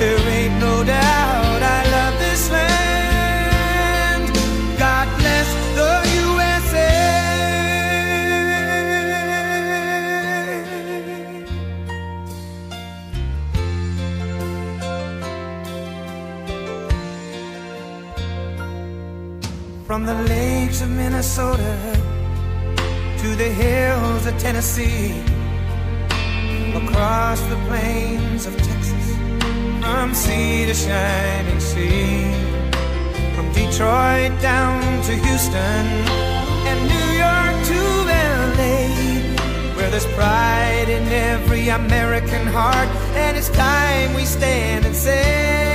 there ain't no doubt I love this land. God bless the USA. From the lakes of Minnesota to the hills of Tennessee, across the plains of Texas, from sea to shining sea, from Detroit down to Houston and New York to LA, where there's pride in every American heart, and it's time we stand and say.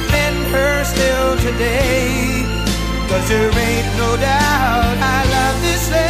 Defend her still today. Cause there ain't no doubt I love this land.